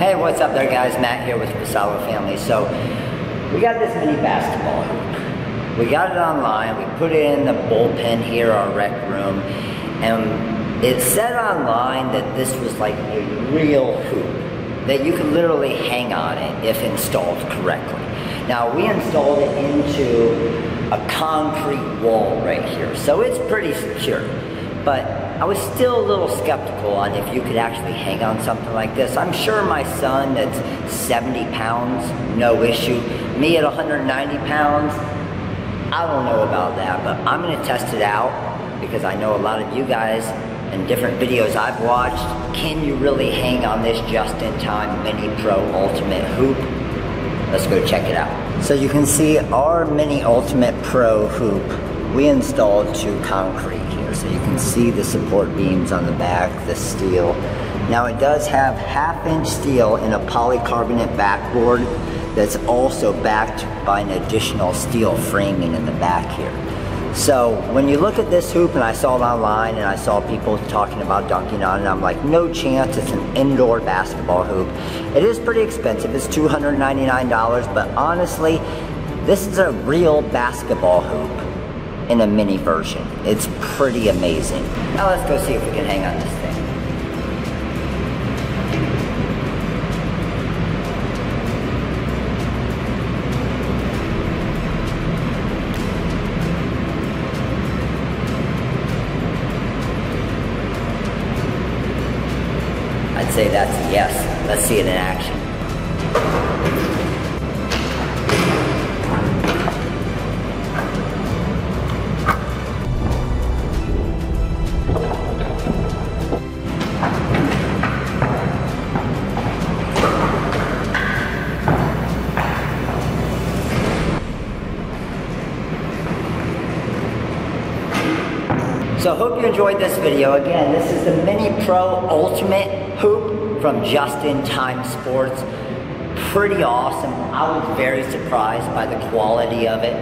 Hey, what's up there guys? Matt here with the Vassallo Family. So, we got this mini basketball hoop. We got it online, we put it in the bullpen here, our rec room, and it said online that this was like a real hoop, that you could literally hang on it if installed correctly. Now, we installed it into a concrete wall right here, so it's pretty secure. But I was still a little skeptical on if you could actually hang on something like this. I'm sure my son that's 70 pounds, no issue. Me at 190 pounds, I don't know about that, but I'm gonna test it out because I know a lot of you guys and different videos I've watched, can you really hang on this Just in Tyme Mini Pro Ultimate Hoop? Let's go check it out. So you can see our Mini Ultimate Pro Hoop, we installed to concrete so you can see the support beams on the back, the steel. Now it does have half inch steel in a polycarbonate backboard that's also backed by an additional steel framing in the back here. So when you look at this hoop and I saw it online and I saw people talking about dunking on it, I'm like, no chance, it's an indoor basketball hoop. It is pretty expensive, it's $299, but honestly, this is a real basketball hoop in a mini version. It's pretty amazing. Now let's go see if we can hang on this thing. I'd say that's a yes. Let's see it in action. So hope you enjoyed this video. Again, this is the Mini Pro Ultimate Hoop from Just in Tyme Sports. Pretty awesome. I was very surprised by the quality of it.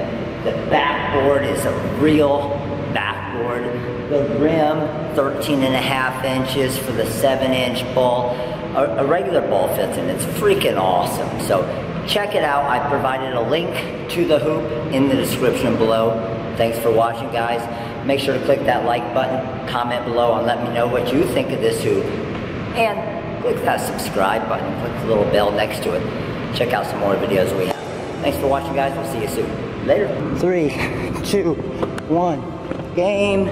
The backboard is a real backboard. The rim, 13 and a half inches for the seven inch ball. A, a regular ball fits in. It's freaking awesome. So check it out. I provided a link to the hoop in the description below. Thanks for watching, guys. Make sure to click that like button, comment below, and let me know what you think of this hoop. And click that subscribe button, click the little bell next to it. Check out some more videos we have. Thanks for watching, guys. We'll see you soon. Later. Three, two, one, game.